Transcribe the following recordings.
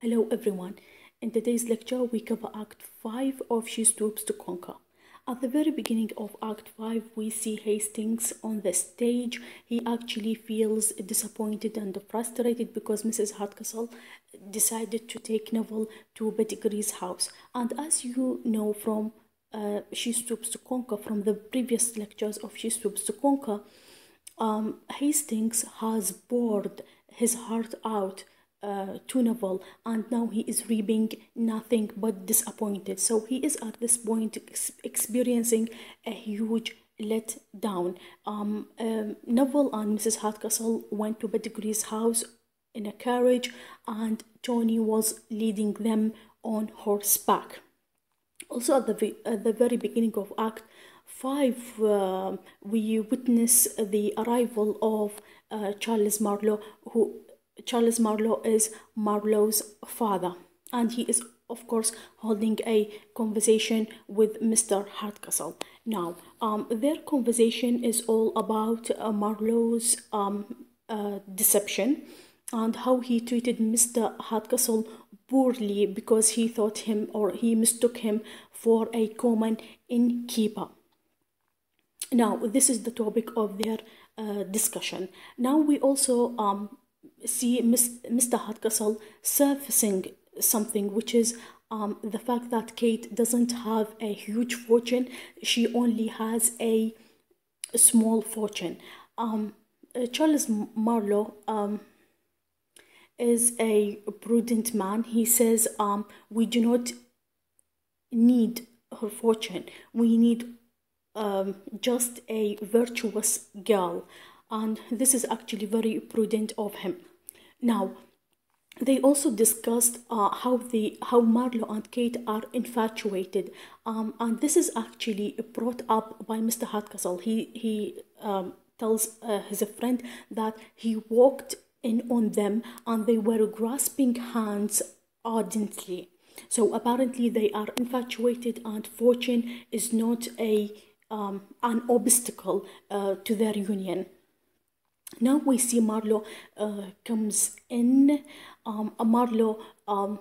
Hello everyone. In today's lecture, we cover Act 5 of She Stoops to Conquer. At the very beginning of Act 5, we see Hastings on the stage. He actually feels disappointed and frustrated because Mrs. Hardcastle decided to take Neville to Pedigree's house. And as you know from uh, She Stoops to Conquer, from the previous lectures of She Stoops to Conquer, um, Hastings has poured his heart out uh, Neville, and now he is reaping nothing but disappointed. So he is at this point ex- experiencing a huge letdown. Um, um, Neville and Mrs. Hardcastle went to Pedigree's house in a carriage, and Tony was leading them on horseback. Also, at the, at the very beginning of Act 5, uh, we witness the arrival of uh, Charles Marlowe, who Charles Marlowe is Marlowe's father, and he is, of course, holding a conversation with Mr. Hardcastle. Now, um, their conversation is all about uh, Marlowe's um, uh, deception and how he treated Mr. Hardcastle poorly because he thought him or he mistook him for a common innkeeper. Now, this is the topic of their uh, discussion. Now, we also um, see Mr. Hardcastle surfacing something, which is um, the fact that Kate doesn't have a huge fortune. She only has a, a small fortune. Um, uh, Charles Marlowe um, is a prudent man. He says, um, we do not need her fortune. We need um, just a virtuous girl. And this is actually very prudent of him. Now, they also discussed uh, how the how Marlowe and Kate are infatuated, um, and this is actually brought up by Mr. Hardcastle. He he um, tells uh, his friend that he walked in on them and they were grasping hands ardently. So apparently they are infatuated, and fortune is not a um, an obstacle uh, to their union. Now we see Marlowe uh, comes in. Um, Marlowe um,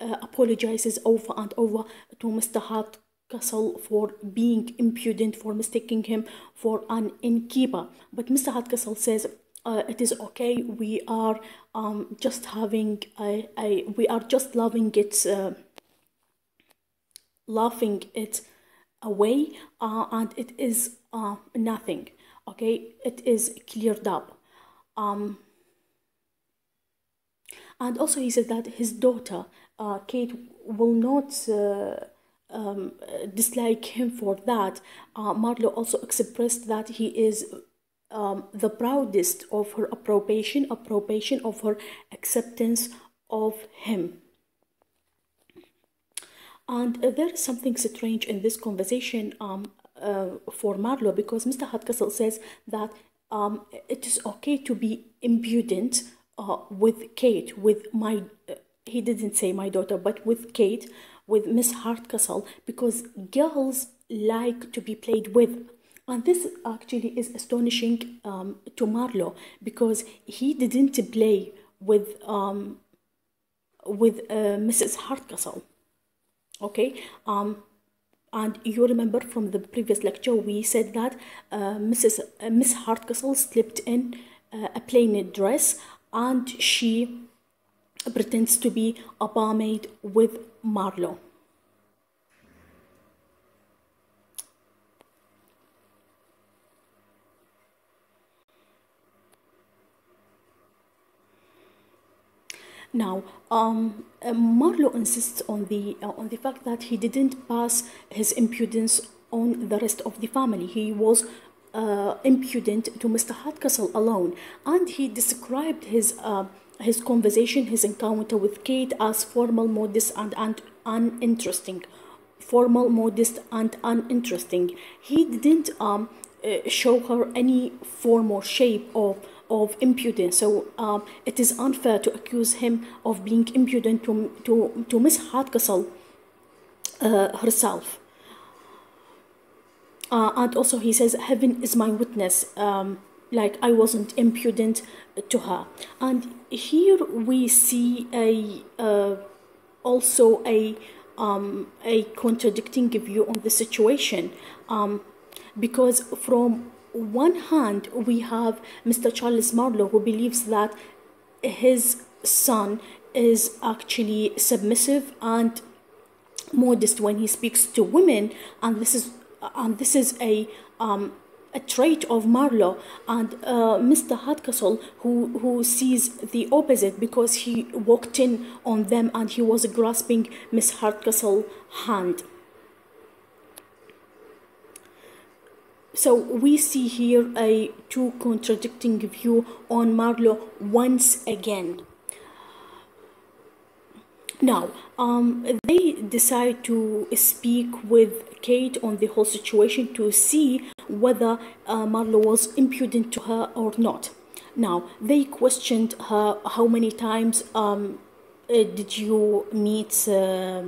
uh, apologizes over and over to Mr. Hardcastle for being impudent, for mistaking him for an innkeeper. But Mr. Hardcastle says uh, it is okay. We are um, just having a, a we are just loving it, uh, laughing it away, uh, and it is uh, nothing okay it is cleared up. Um and also he said that his daughter uh, kate will not uh, um, dislike him for that. Uh, also expressed that he is um, the proudest of her approbation approbation of her acceptance of him. And uh, there is something strange in this conversation. Um, uh, for Marlowe because Mr. Hardcastle says that um, it is okay to be impudent uh, with Kate, with my, uh, he didn't say my daughter, but with Kate, with Miss Hardcastle, because girls like to be played with. And this actually is astonishing um, to Marlowe because he didn't play with um, with uh, Mrs. Hardcastle. Okay, um, and you remember from the previous lecture we said that uh, Mrs. Uh, Miss Hardcastle slipped in uh, a plain dress and she pretends to be a barmaid with Marlowe. Now, um, uh, Marlowe insists on the uh, on the fact that he didn't pass his impudence on the rest of the family. He was uh, impudent to Mr. Hardcastle alone, and he described his uh, his conversation, his encounter with Kate, as formal, modest, and, and uninteresting. Formal, modest, and uninteresting. He didn't um, uh, show her any form or shape of of impudence. So um, it is unfair to accuse him of being impudent to, to, to Miss Hardcastle uh, herself. Uh, and also he says, heaven is my witness. Um, like I wasn't impudent to her. And here we see a uh, also a um, a contradicting view on the situation um, because from one hand we have Mr. Charles Marlowe who believes that his son is actually submissive and modest when he speaks to women and this is and this is a um, a trait of Marlowe and uh, Mr. Hardcastle who, who sees the opposite because he walked in on them and he was grasping Miss Hardcastle's hand. So we see here a two contradicting view on Marlowe once again. Now, um, they decide to speak with Kate on the whole situation to see whether uh, Marlowe was impudent to her or not. Now, they questioned her how many times um, uh, did you meet uh,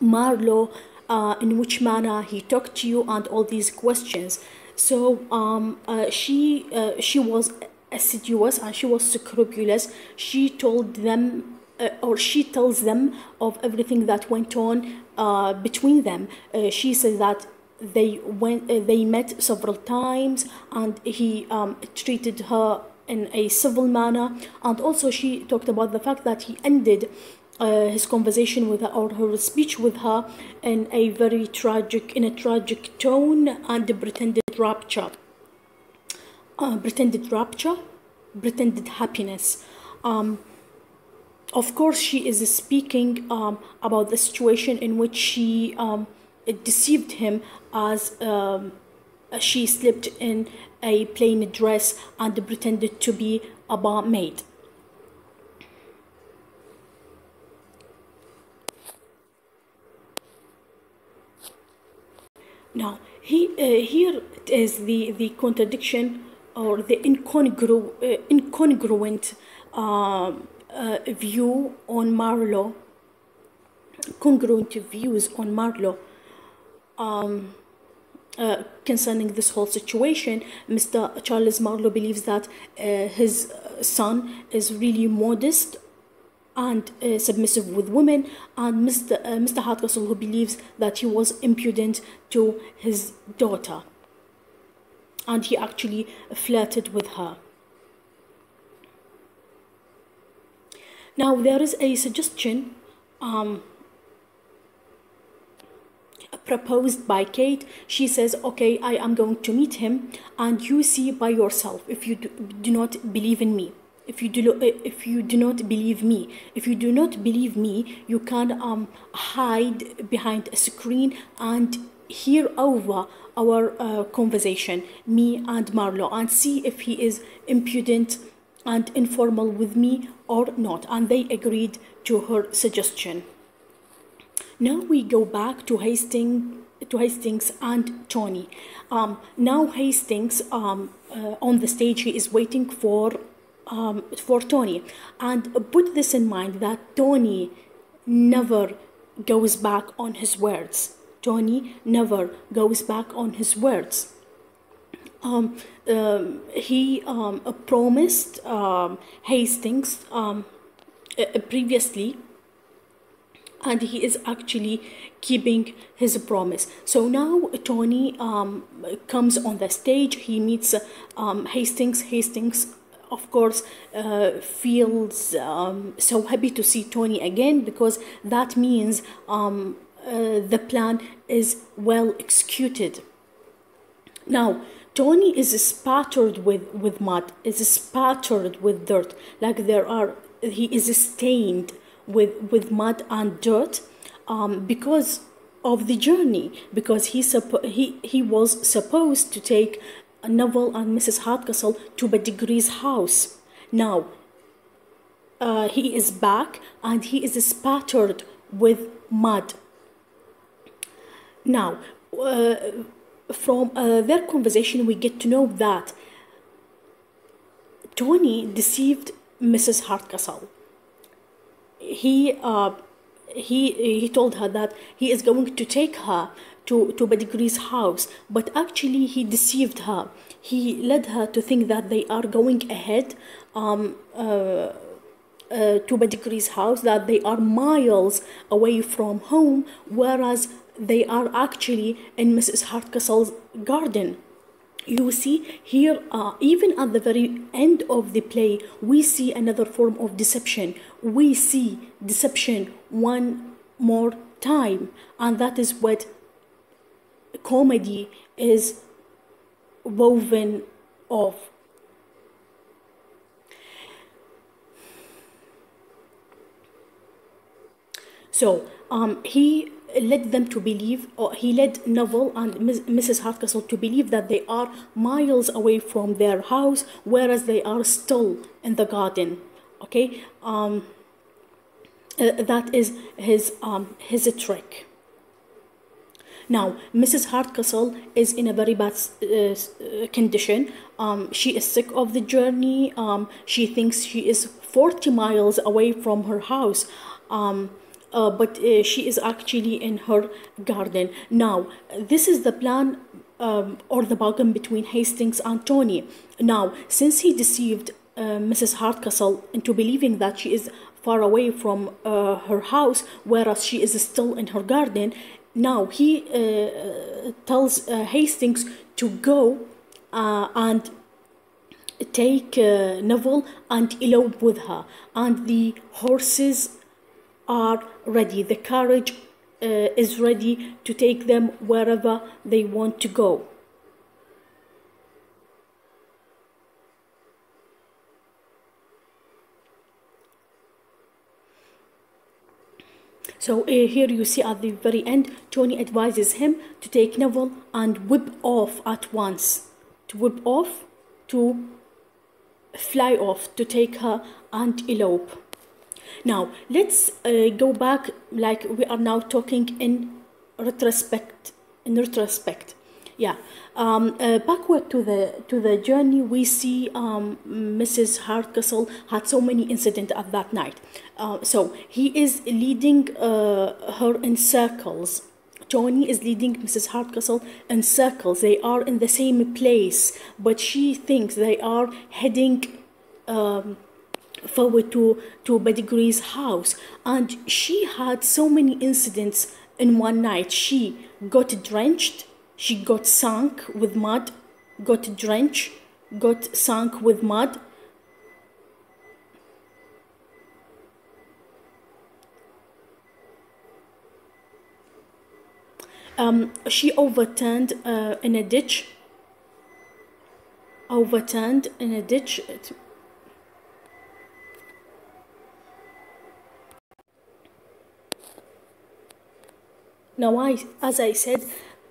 Marlowe, uh, in which manner he talked to you, and all these questions. So um, uh, she uh, she was assiduous and she was scrupulous. She told them uh, or she tells them of everything that went on uh, between them. Uh, she says that they went, uh, they met several times, and he um, treated her in a civil manner. And also, she talked about the fact that he ended. Uh, his conversation with her or her speech with her in a very tragic in a tragic tone and a pretended rapture uh, pretended rapture pretended happiness um, of course, she is speaking um, about the situation in which she um, deceived him as um, she slipped in a plain dress and pretended to be a barmaid. Now, he, uh, here is the, the contradiction or the incongru, uh, incongruent um, uh, view on Marlowe, congruent views on Marlowe um, uh, concerning this whole situation. Mr. Charles Marlowe believes that uh, his son is really modest and uh, submissive with women, and Mr. Uh, Mr. Hardcastle who believes that he was impudent to his daughter, and he actually flirted with her. Now there is a suggestion um, proposed by Kate. She says, okay, I am going to meet him and you see by yourself if you do, do not believe in me. If you do, if you do not believe me, if you do not believe me, you can um, hide behind a screen and hear over our uh, conversation, me and Marlowe and see if he is impudent and informal with me or not. And they agreed to her suggestion. Now we go back to Hastings to Hastings and Tony. Um, now Hastings um, uh, on the stage he is waiting for um, for Tony and put this in mind that Tony never goes back on his words Tony never goes back on his words um, um, he um, promised um, Hastings um, previously and he is actually keeping his promise. So now Tony um, comes on the stage, he meets Hastings. Hastings, of course, uh, feels um, so happy to see Tony again because that means um, uh, the plan is well executed. Now, Tony is spattered with, with mud, is spattered with dirt, like there are, he is stained with, with mud and dirt um, because of the journey, because he, he, he was supposed to take Neville and Mrs. Hardcastle to Pedigree's house. Now, uh, he is back and he is spattered with mud. Now, uh, from uh, their conversation, we get to know that Tony deceived Mrs. Hardcastle. He uh, he he told her that he is going to take her to, to Pedigree's house, but actually he deceived her. He led her to think that they are going ahead um, uh, uh, to Pedigree's house, that they are miles away from home, whereas they are actually in Mrs. Hardcastle's garden you see here uh, even at the very end of the play we see another form of deception we see deception one more time and that is what comedy is woven of so um, he led them to believe, or he led Neville and Mrs. Hardcastle to believe that they are miles away from their house, whereas they are still in the garden. Okay, um, uh, that is his um, his trick. Now, Mrs. Hardcastle is in a very bad uh, condition. Um, she is sick of the journey. Um, she thinks she is 40 miles away from her house. Um, uh, but uh, she is actually in her garden. Now, this is the plan um, or the bargain between Hastings and Tony. Now, since he deceived uh, Mrs. Hardcastle into believing that she is far away from uh, her house, whereas she is still in her garden, now he uh, tells uh, Hastings to go and take Neville and elope with her, and the horses are ready. The carriage uh, is ready to take them wherever they want to go. So uh, here you see at the very end, Tony advises him to take Neville and whip off at once. To whip off, to fly off, to take her and elope. Now, let's uh, go back like we are now talking in retrospect. In retrospect, yeah. Um, uh, backward to the to the journey, we see um, Mrs. Hardcastle had so many incidents at that night. Uh, so he is leading uh, her in circles. Tony is leading Mrs. Hardcastle in circles. They are in the same place, but she thinks they are heading. Um, forward to, to Pedigree's house. And she had so many incidents in one night. She got drenched, she got sunk with mud, got drenched, got sunk with mud. Um, she overturned uh, in a ditch. Overturned in a ditch. Now, I, as I said,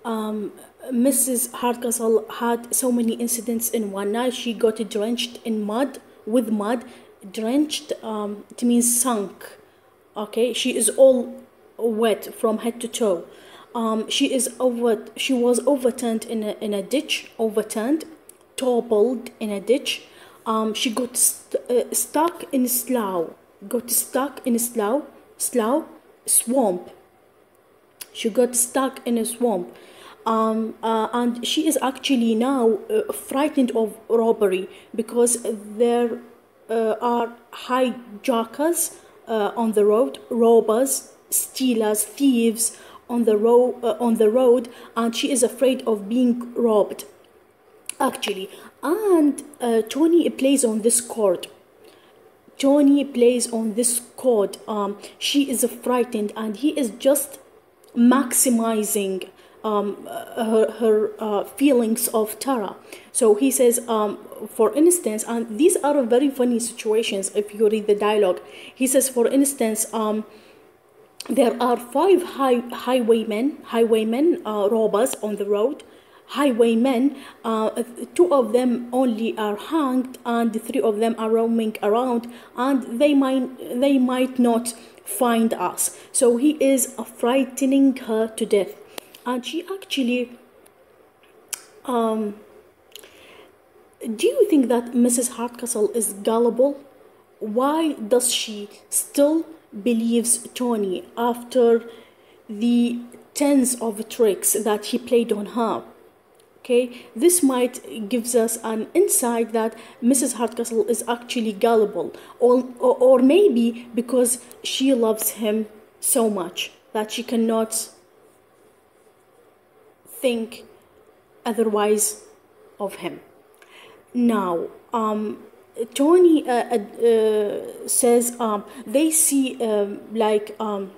um, Mrs. Hardcastle had so many incidents in one night. She got drenched in mud, with mud. Drenched, um, it means sunk. Okay, she is all wet from head to toe. Um, she is over. She was overturned in a in a ditch. Overturned, toppled in a ditch. Um, she got st uh, stuck in a slough. Got stuck in a slough. Slough, swamp she got stuck in a swamp. Um, uh, and she is actually now uh, frightened of robbery because there uh, are hijackers uh, on the road, robbers, stealers, thieves on the road uh, on the road, and she is afraid of being robbed. Actually, and uh, Tony plays on this chord. Tony plays on this chord. Um, she is frightened, and he is just maximizing um, her, her uh, feelings of terror. So he says, um, for instance, and these are very funny situations if you read the dialogue. He says, for instance, um, there are five high, highwaymen, highwaymen, uh, robbers on the road. Highwaymen, uh, two of them only are hanged, and three of them are roaming around, and they might they might not find us. So he is frightening her to death. And she actually, um, do you think that Mrs. Hardcastle is gullible? Why does she still believes Tony after the tens of tricks that he played on her. Okay, this might gives us an insight that Mrs. Hardcastle is actually gullible, or, or, or maybe because she loves him so much that she cannot think otherwise of him. Now, um, Tony uh, uh, uh, says um, they see um, like um,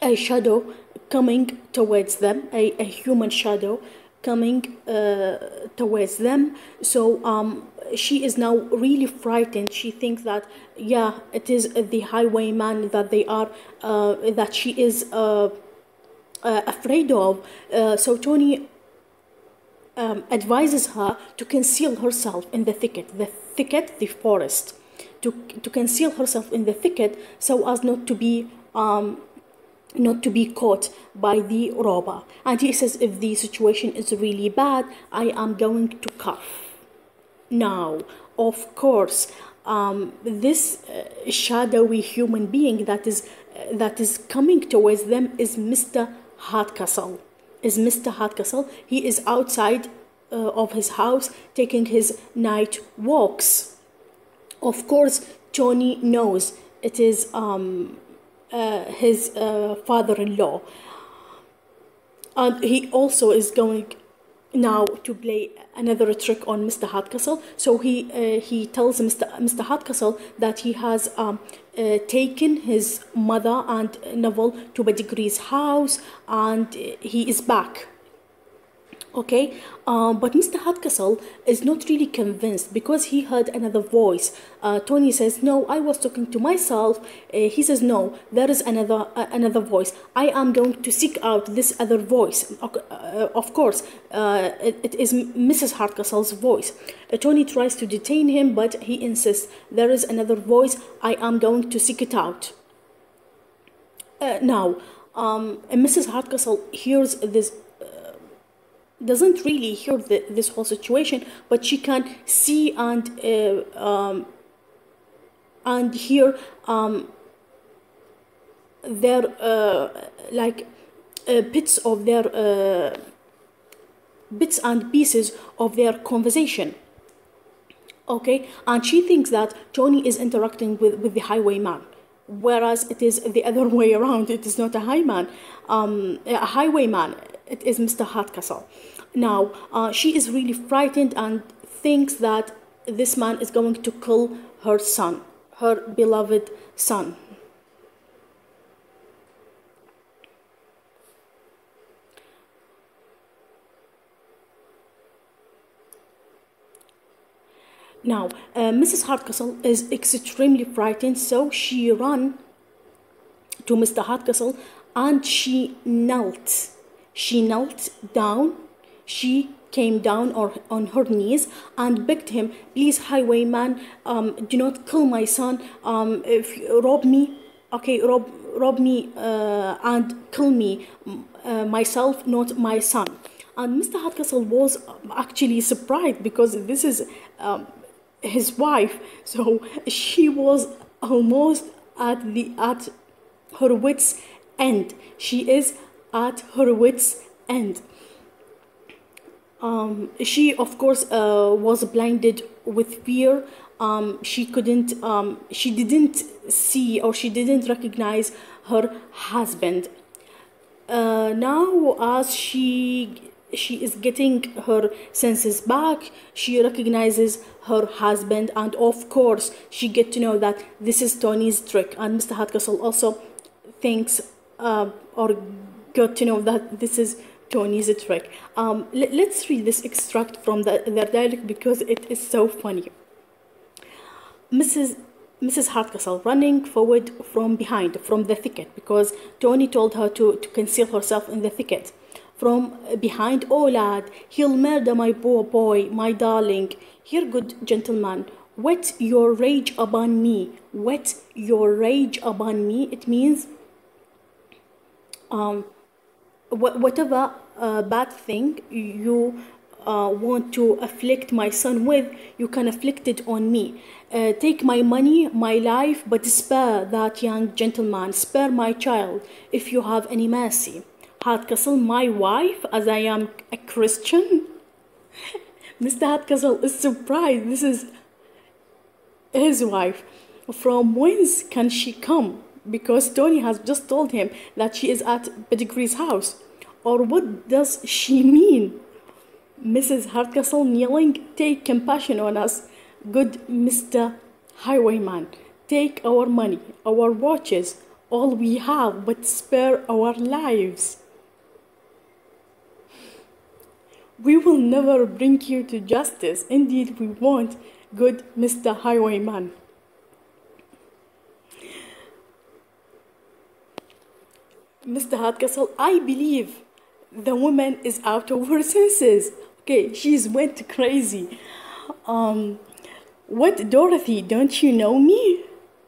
a shadow coming towards them, a, a human shadow coming uh, towards them. So um, she is now really frightened. She thinks that yeah, it is the highwayman that they are uh, that she is uh, afraid of. so Tony um, advises her to conceal herself in the thicket, the thicket, the forest, to, to conceal herself in the thicket so as not to be um, not to be caught by the robber. And he says, if the situation is really bad, I am going to cuff. Now, of course, um, this uh, shadowy human being that is uh, that is coming towards them is Mr. Hardcastle is Mr. Hardcastle. He is outside uh, of his house taking his night walks. Of course, Tony knows it is um, uh, his uh, father-in-law. And he also is going now to play another trick on Mr. Hardcastle. So he uh, he tells Mr. Mr. Hardcastle that he has um, uh, taken his mother and Neville to Pedigree's house and he is back okay? Um, but mr hardcastle is not really convinced because he heard another voice. Uh, tony says no i was talking to myself. Uh, he says no there is another uh, another voice. I am going to seek out this other voice. Uh, of course uh, it, it is mrs hardcastle's voice. Tony tries to detain him but he insists there is another voice. I am going to seek it out. Now um, mrs hardcastle hears this doesn't really hear the, this whole situation, but she can see and uh, um, and hear um, their uh, like uh, bits of their uh, bits and pieces of their conversation. Okay, and she thinks that Tony is interacting with, with the highwayman, whereas it is the other way around. It is not a highman, um, a highwayman it is Mr. Hardcastle. Now, uh, she is really frightened and thinks that this man is going to kill her son, her beloved son. Now, uh, Mrs. Hardcastle is extremely frightened, so she ran to Mr. Hardcastle and she knelt she knelt down. She came down or on her knees and begged him, please, highwayman, um, do not kill my son. Um, if rob me, okay, rob rob me uh, and kill me, uh, myself, not my son. And Mr. Hardcastle was actually surprised because this is um, his wife, so she was almost at the at her wits' end. She is at her wits' end. Um, she, of course, uh, was blinded with fear. Um, she couldn't, um, she didn't see or she didn't recognize her husband. Uh, now, as she she is getting her senses back she recognizes her husband and of course she get to know that this is tony's trick and mr hardcastle also thinks uh, or got to know that this is Tony's trick. Um, let, us read this extract from the, their dialogue because it is so funny. Mrs. Mrs. Hardcastle running forward from behind, from the thicket, because Tony told her to, to conceal herself in the thicket. From behind, oh lad, he'll murder my poor boy, my darling. Here, good gentleman, wet your rage upon me. Wet your rage upon me. It means um, whatever uh, bad thing you uh, want to afflict my son with, you can afflict it on me. Uh, take my money, my life, but spare that young gentleman, spare my child, if you have any mercy. Hardcastle my wife as I am a Christian? Mr. Hardcastle is surprised. This is his wife. From whence can she come? Because Tony has just told him that she is at Pedigree's house. Or what does she mean? Mrs. Hardcastle kneeling, take compassion on us, good Mr. Highwayman. Take our money, our watches, all we have, but spare our lives. We will never bring you to justice. Indeed, we won't, good Mr. Highwayman. Mr. Hardcastle, I believe the woman is out of her senses. Okay, she's went crazy. Um, what, Dorothy, don't you know me?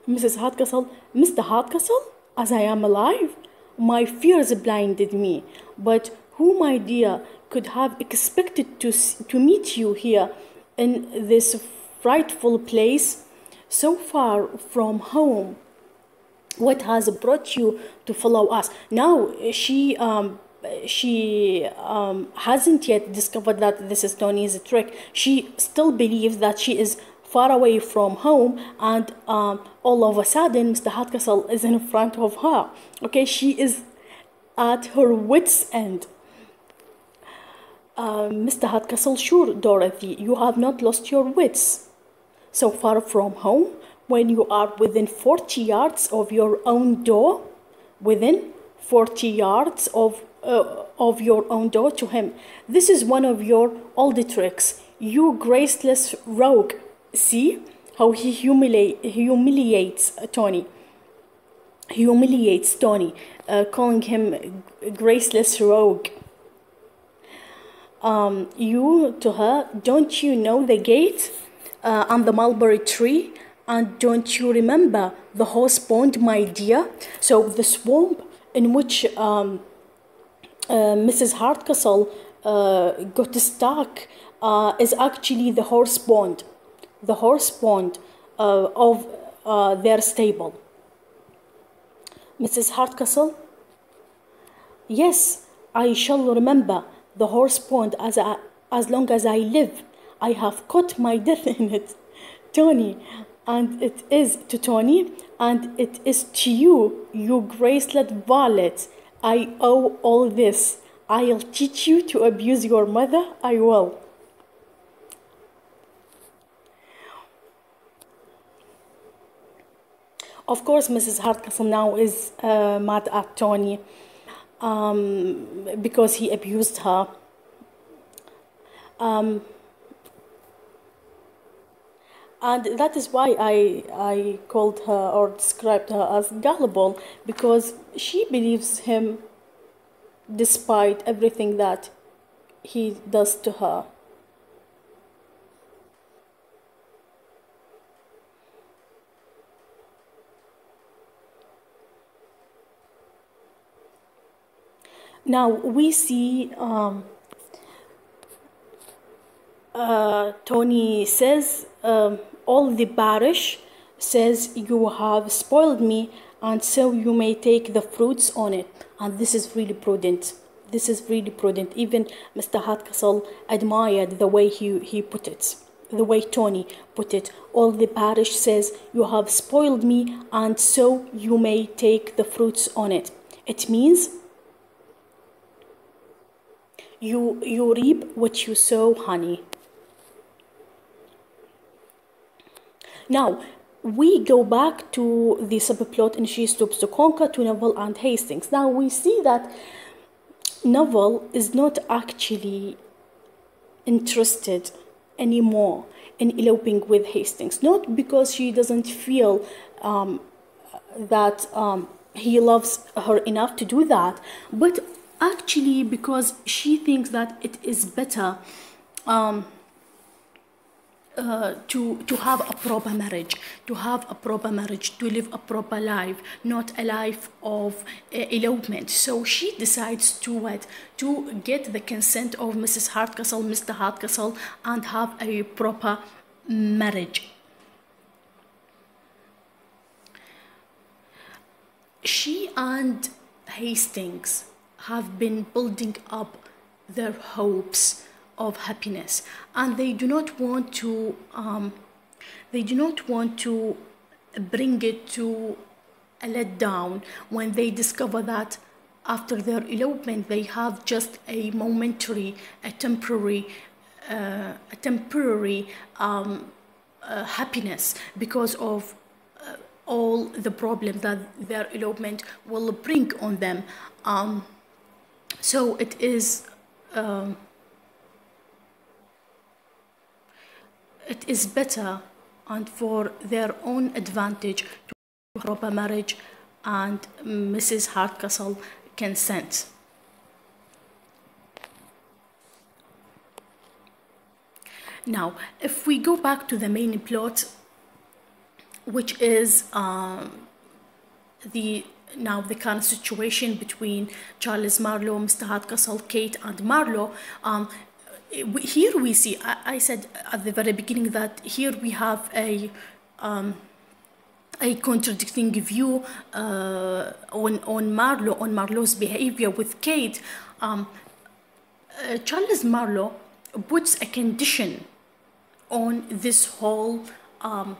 Mrs. Hardcastle, Mr. Hardcastle, as I am alive? My fears blinded me. But who, my dear, could have expected to, to meet you here in this frightful place, so far from home? What has brought you to follow us? Now, she um, she um, hasn't yet discovered that this is Tony's trick. She still believes that she is far away from home, and um, all of a sudden, Mr. Hardcastle is in front of her. Okay, she is at her wits' end. Uh, Mr. Hardcastle, sure, Dorothy, you have not lost your wits. So far from home, when you are within 40 yards of your own door, within 40 yards of uh, of your own door to him. This is one of your old tricks. You graceless rogue. See how he humiliate, humiliates Tony. He Humiliates Tony, uh, calling him graceless rogue. Um, you to her, don't you know the gate uh, and the mulberry tree? And don't you remember the horse pond, my dear? So the swamp in which um, uh, Mrs. Hardcastle uh, got stuck uh, is actually the horse pond, the horse pond uh, of uh, their stable. Mrs. Hardcastle, yes, I shall remember the horse pond as, I, as long as I live. I have caught my death in it, Tony, and it is to Tony, and it is to you, you gracelet varlet. I owe all this. I'll teach you to abuse your mother. I will. Of course, Mrs. Hardcastle now is uh, mad at Tony um, because he abused her. Um, and that is why I, I called her or described her as gullible because she believes him despite everything that he does to her. Now we see um, uh, Tony says, um, All the parish says you have spoiled me, and so you may take the fruits on it. And this is really prudent. This is really prudent. Even Mr. Hardcastle admired the way he, he put it, the way Tony put it. All the parish says you have spoiled me, and so you may take the fruits on it. It means you you reap what you sow, honey. Now, we go back to the subplot in She Stoops to Conquer to Neville and Hastings. Now, we see that Neville is not actually interested anymore in eloping with Hastings. Not because she doesn't feel um, that um, he loves her enough to do that, but actually because she thinks that it is better um, uh, to to have a proper marriage, to have a proper marriage, to live a proper life, not a life of uh, elopement. So she decides to what to get the consent of Mrs. Hardcastle, Mr. Hardcastle, and have a proper marriage. She and Hastings have been building up their hopes of happiness. And they do not want to um, they do not want to bring it to a letdown when they discover that after their elopement they have just a momentary a temporary uh, a temporary um, uh, happiness because of uh, all the problems that their elopement will bring on them. Um, so it is um, it is better and for their own advantage to a marriage and Mrs. Hardcastle consent. Now, if we go back to the main plot, which is um, the now the of situation between Charles Marlowe, Mr. Hardcastle, Kate, and Marlowe. Um, here we see, I, said at the very beginning that here we have a um, a contradicting view uh, on on Marlowe, on Marlowe's behavior with Kate. Um, uh, Charles Marlowe puts a condition on this whole um,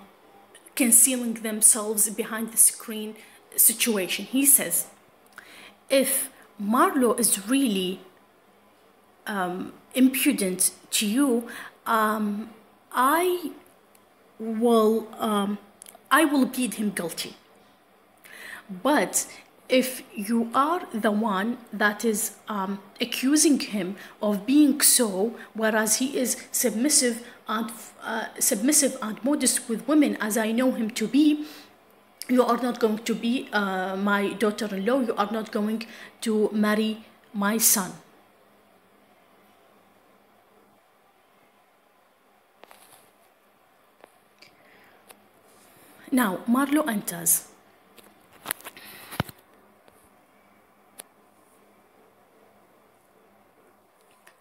concealing themselves behind the screen situation. He says, if Marlowe is really um, impudent to you, um, I will um, I will plead him guilty. But if you are the one that is um, accusing him of being so, whereas he is submissive and uh, submissive and modest with women, as I know him to be, you are not going to be uh, my daughter-in-law. You are not going to marry my son. Now, Marlowe enters.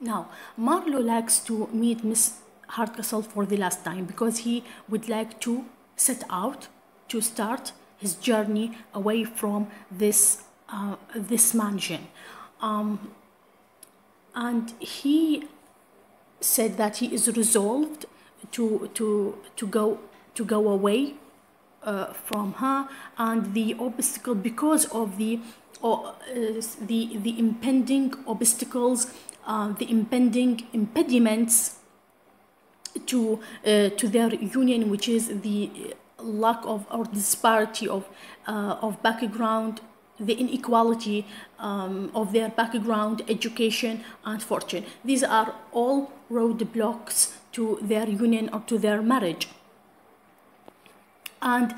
Now, Marlowe likes to meet Miss Hardcastle for the last time because he would like to set out to start his journey away from this uh, this mansion. Um, and he said that he is resolved to to to go to go away uh, from her and the obstacle because of the uh, the the impending obstacles uh, the impending impediments to uh, to their union which is the lack of or disparity of of background the inequality um, of their background, education, and fortune. These are all roadblocks to their union or to their marriage and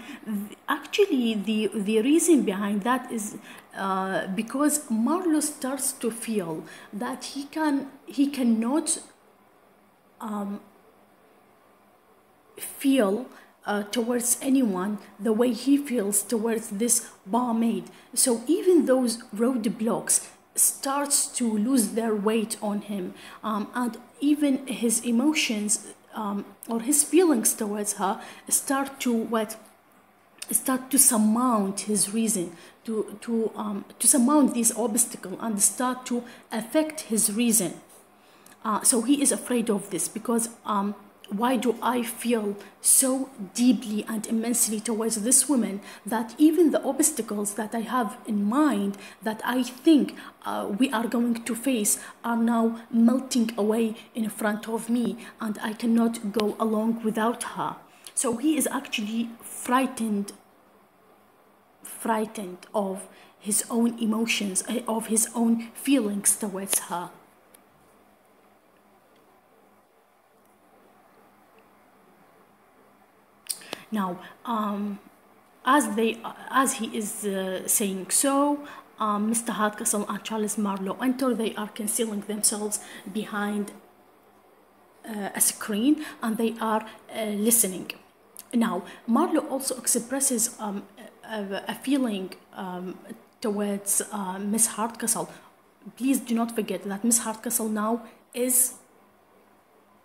actually the the reason behind that is uh, because Marlowe starts to feel that he can he cannot um, feel uh, towards anyone the way he feels towards this barmaid. So even those roadblocks starts to lose their weight on him, um, and even his emotions um, or his feelings towards her start to what start to surmount his reason to to um, to surmount this obstacle and start to affect his reason. Uh, so he is afraid of this because um, why do I feel so deeply and immensely towards this woman that even the obstacles that I have in mind that I think uh, we are going to face are now melting away in front of me and I cannot go along without her. So he is actually frightened, frightened of his own emotions, uh, of his own feelings towards her. Now, um, as they, as he is uh, saying so, um, Mr. Hardcastle and Charles Marlowe enter. They are concealing themselves behind uh, a screen and they are uh, listening. Now, Marlowe also expresses um, a, a, feeling um, towards uh, Miss Hardcastle. Please do not forget that Miss Hardcastle now is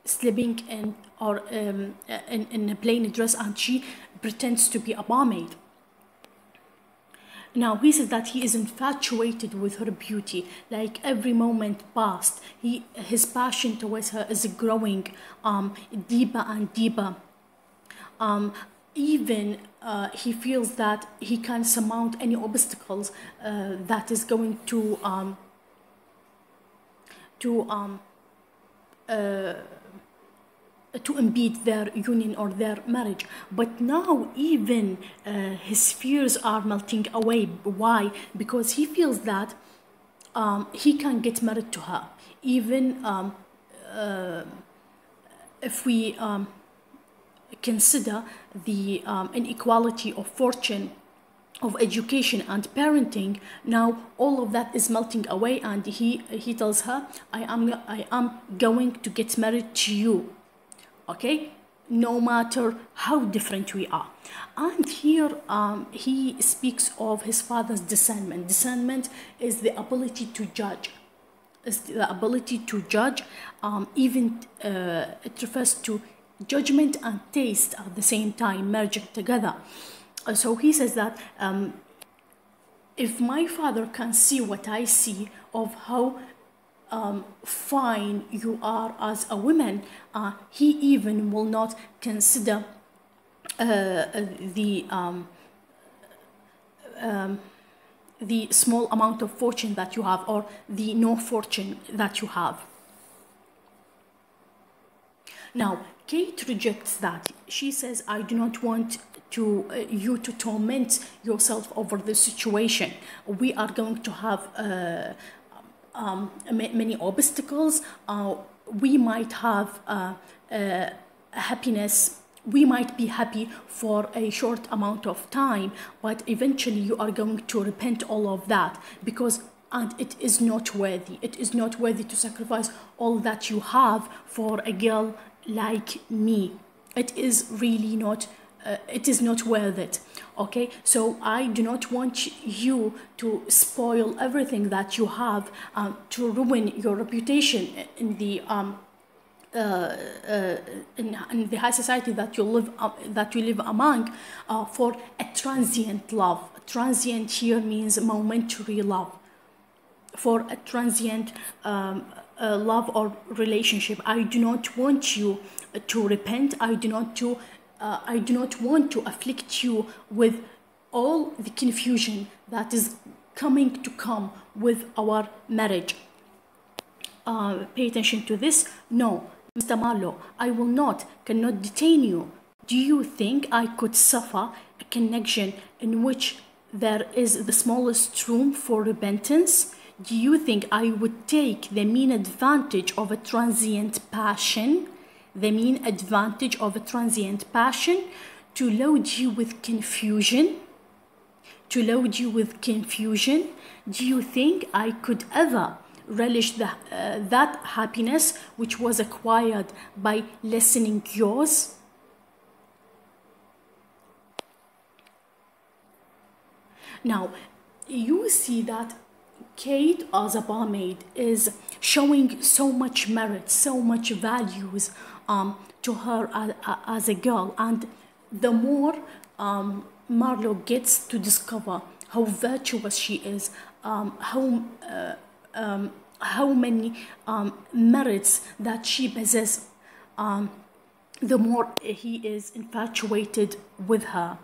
sleeping in or um, in, in a plain dress and she pretends to be a barmaid. now he says that he is infatuated with her beauty like every moment passed he his passion towards her is growing um, deeper and deeper um, even uh, he feels that he can surmount any obstacles uh, that is going to um, to um, uh, to impede their union or their marriage. But now even uh, his fears are melting away. Why? Because he feels that um, he can get married to her. Even um, uh, if we um, consider the um, inequality of fortune of education and parenting now all of that is melting away and he he tells her i am i am going to get married to you okay? No matter how different we are. And here um, he speaks of his father's discernment. Discernment is the ability to judge. Is the ability to judge um, even uh, it refers to judgment and taste at the same time merging together. Uh, so he says that um, if my father can see what i see of how um, fine you are as a woman, uh, he even will not consider uh, the um, um, the small amount of fortune that you have or the no fortune that you have. Now, Kate rejects that. She says, I do not want to uh, you to torment yourself over the situation. We are going to have uh, um, many obstacles. Uh, we might have uh, uh, happiness. We might be happy for a short amount of time, but eventually you are going to repent all of that because and it is not worthy. It is not worthy to sacrifice all that you have for a girl like me. It is really not uh, it is not worth it okay? So i do not want you to spoil everything that you have um, to ruin your reputation in the um, uh, uh, in, in, the high society that you live uh, that you live among uh, for a transient love. Transient here means momentary love. For a transient um, uh, love or relationship i do not want you to repent. I do not to uh, I do not want to afflict you with all the confusion that is coming to come with our marriage. Uh, pay attention to this. No, Mr. Marlowe, I will not, cannot detain you. Do you think I could suffer a connection in which there is the smallest room for repentance? Do you think I would take the mean advantage of a transient passion? The mean advantage of a transient passion. To load you with confusion. To load you with confusion. Do you think i could ever relish the, uh, that happiness which was acquired by lessening yours? Now you see that Kate as a barmaid is showing so much merit, so much values um, to her as, as, a girl. And the more um, Marlowe gets to discover how virtuous she is, um, how uh, um, how many um, merits that she possesses, um, the more he is infatuated with her.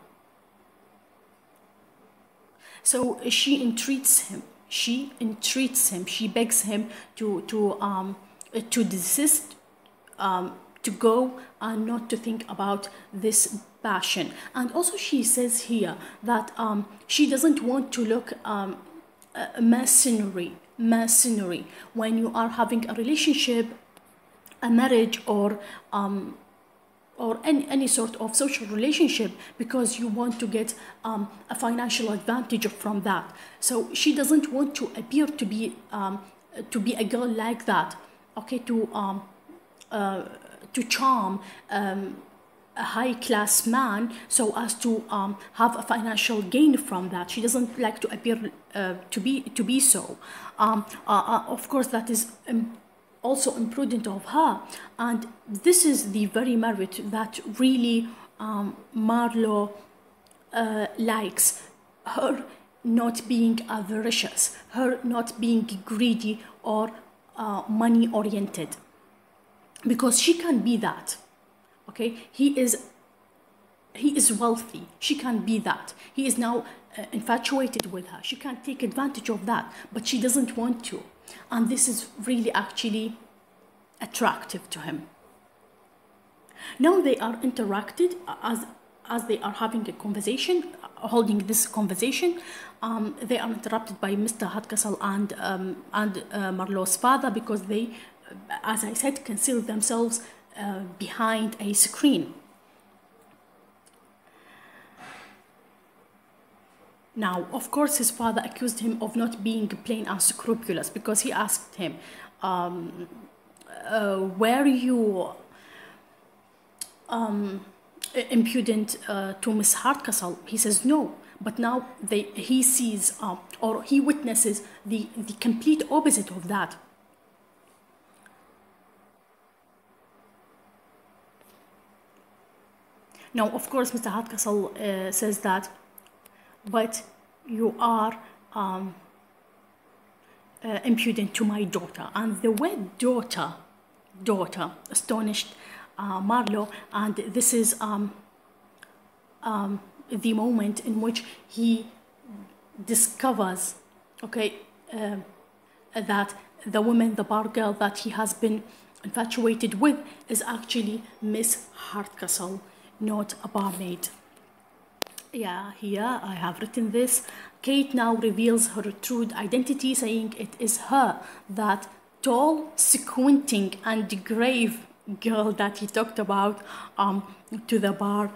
So she entreats him. She entreats him. She begs him to to um, to desist um, to go and not to think about this passion. And also, she says here that um, she doesn't want to look um, mercenary. Mercenary when you are having a relationship, a marriage, or um, or any, any sort of social relationship because you want to get um, a financial advantage from that. So she doesn't want to appear to be um, to be a girl like that. Okay, to um, uh, to charm um, a high class man so as to um, have a financial gain from that. She doesn't like to appear uh, to be to be so. Um, uh, uh, of course, that is also imprudent of her, and this is the very merit that really um, Marlowe uh, likes her not being avaricious, her not being greedy or uh, money oriented. Because she can be that. Okay, he is he is wealthy. She can be that. He is now uh, infatuated with her. She can't take advantage of that, but she doesn't want to. And this is really actually attractive to him. Now they are interacted as as they are having a conversation, holding this conversation. Um, they are interrupted by Mr. Hardcastle and um, and uh, Marlowe's father because they, as I said, conceal themselves uh, behind a screen. Now, of course, his father accused him of not being plain and scrupulous because he asked him, um, uh, "Were you um, impudent uh, to Miss Hardcastle?" He says, "No." But now they, he sees uh, or he witnesses the, the complete opposite of that. Now, of course, Mr. Hardcastle uh, says that but you are um, uh, impudent to my daughter. And the word daughter, daughter, astonished uh, and this is um, um, the moment in which he discovers, okay, uh, that the woman, the bar girl that he has been infatuated with is actually Miss Hardcastle, not a barmaid. Yeah, here I have written this. Kate now reveals her true identity, saying it is her, that tall, squinting, and grave girl that he talked about um, to the bar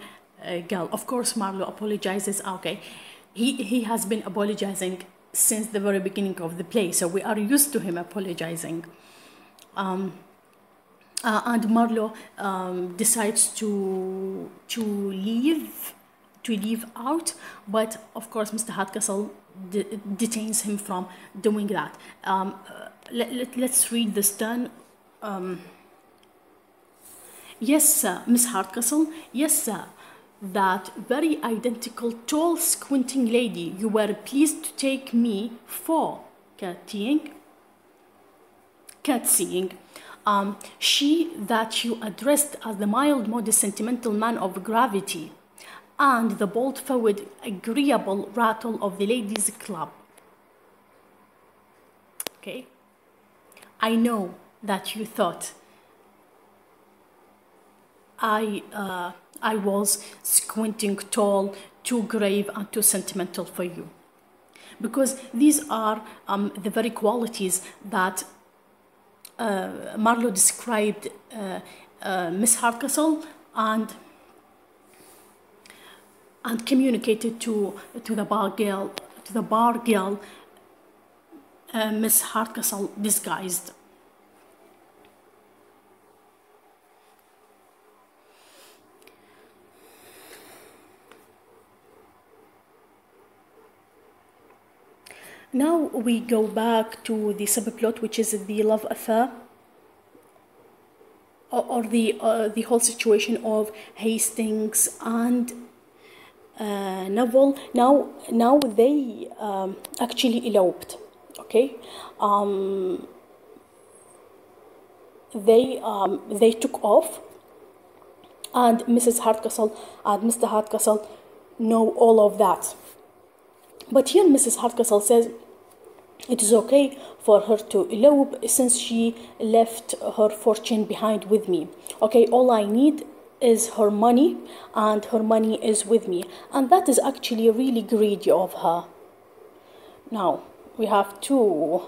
uh, girl. Of course, Marlowe apologizes. Okay, he, he has been apologizing since the very beginning of the play, so we are used to him apologizing. Um, uh, and Marlowe um, decides to to leave to leave out, but of course, Mr. Hardcastle de detains him from doing that. Um, uh, let, let, us read this turn. Um, yes, sir, Miss Hardcastle. Yes, sir. That very identical, tall, squinting lady you were pleased to take me for catseeing. Catseeing. Um, she that you addressed as the mild, modest, sentimental man of gravity and the bolt forward agreeable rattle of the ladies club. Okay. I know that you thought i uh, i was squinting tall too grave and too sentimental for you. Because these are um, the very qualities that uh, Marlowe described uh, uh Miss Hardcastle and and communicated to, to the bar girl, to the bar girl, uh, Miss Hardcastle disguised. Now we go back to the subplot, which is the love affair, or, the uh, the whole situation of Hastings and Neville now now they um, actually eloped okay um, they um, they took off and Mrs. Hardcastle and Mr. Hardcastle know all of that but here Mrs. Hardcastle says it is okay for her to elope since she left her fortune behind with me okay all I need is her money and her money is with me. And that is actually really greedy of her. Now we have two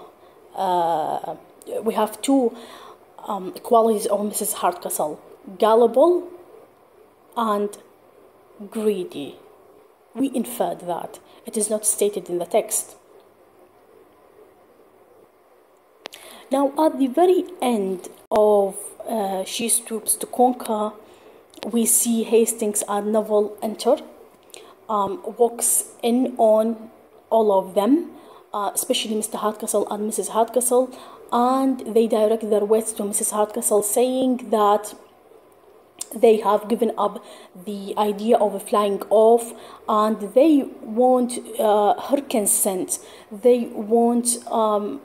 uh, we have two um, qualities of mrs hardcastle. Gullible and greedy. We inferred that. It is not stated in the text. Now at the very end of uh, she stoops to conquer we see Hastings and Neville enter, um, walks in on all of them, uh, especially Mr. Hardcastle and Mrs. Hardcastle, and they direct their words to Mrs. Hardcastle, saying that they have given up the idea of flying off and they want uh, her consent they want um,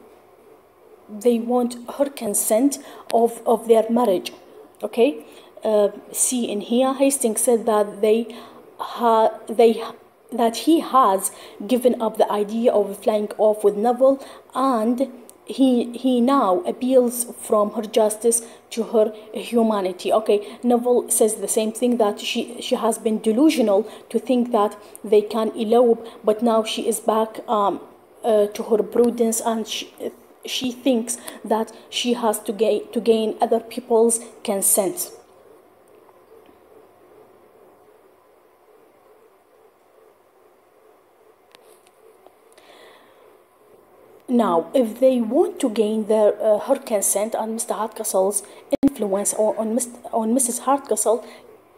they want her consent of, of their marriage okay uh, see in here hastings said that they ha- they that he has given up the idea of flying off with Neville and he he now appeals from her justice to her humanity. Okay Neville says the same thing that she she has been delusional to think that they can elope but now she is back um, uh, to her prudence and she, she thinks that she has to gain to gain other people's consent Now, if they want to gain their, uh, her consent and Mr. Hardcastle's influence or on, Mr., on Mrs. Hardcastle,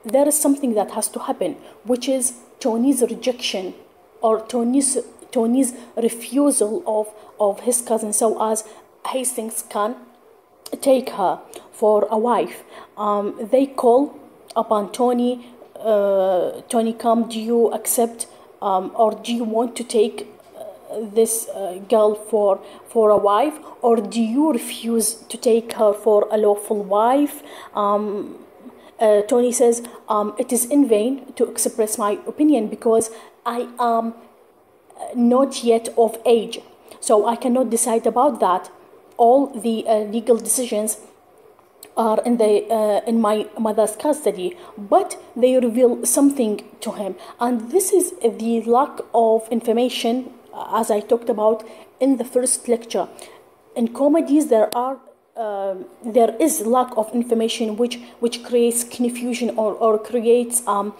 there is something that has to happen, which is Tony's rejection or Tony's, Tony's refusal of, of his cousin so as Hastings can take her for a wife. Um, they call upon Tony, uh, Tony, come, do you accept um, or do you want to take this uh, girl for for a wife or do you refuse to take her for a lawful wife? Um, uh, Tony says um, it is in vain to express my opinion because I am not yet of age. So I cannot decide about that. All the uh, legal decisions are in the uh, in my mother's custody but they reveal something to him. And this is the lack of information as I talked about in the first lecture. In comedies, there are uh, there is lack of information which which creates confusion or, or creates um,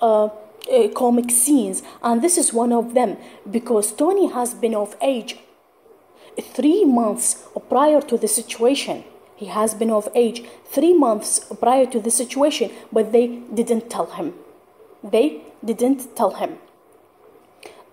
uh, uh, comic scenes and this is one of them because Tony has been of age three months prior to the situation. He has been of age three months prior to the situation but they didn't tell him. They didn't tell him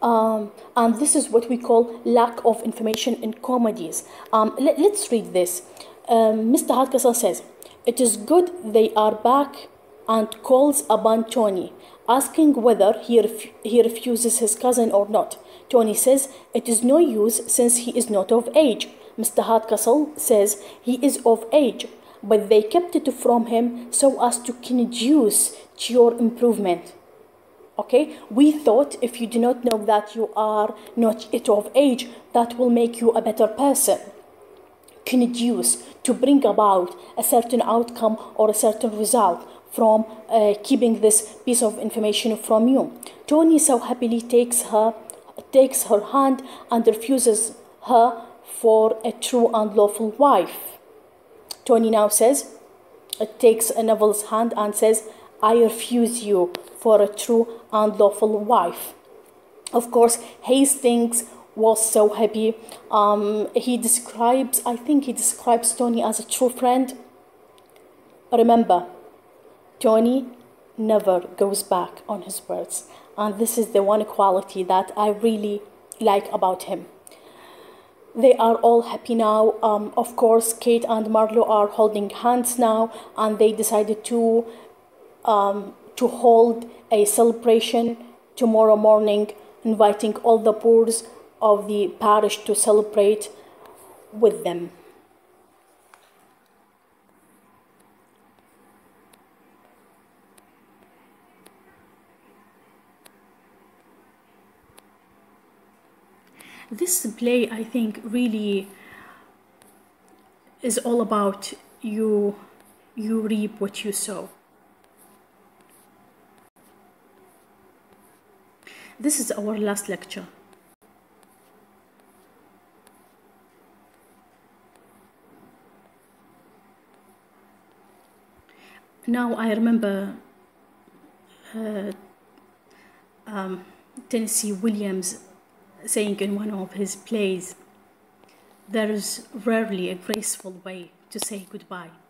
um, and this is what we call lack of information in comedies. Um, let, us read this. Um, Mr. Hardcastle says, It is good they are back and calls upon Tony, asking whether he, ref- he refuses his cousin or not. Tony says, It is no use since he is not of age. Mr. Hardcastle says, He is of age, but they kept it from him so as to conduce to your improvement okay? We thought if you do not know that you are not yet of age that will make you a better person. Conduce to bring about a certain outcome or a certain result from uh, keeping this piece of information from you. Tony so happily takes her takes her hand and refuses her for a true and lawful wife. Tony now says uh, takes neville's hand and says i refuse you for a true and lawful wife. Of course, Hastings was so happy. Um, he describes, I think he describes Tony as a true friend. Remember, Tony never goes back on his words. And this is the one quality that I really like about him. They are all happy now. Um, of course, Kate and Marlowe are holding hands now, and they decided to um, to hold a celebration tomorrow morning, inviting all the poor of the parish to celebrate with them. This play, I think, really is all about you you reap what you sow. This is our last lecture. Now I remember uh, um, Tennessee Williams saying in one of his plays, there is rarely a graceful way to say goodbye.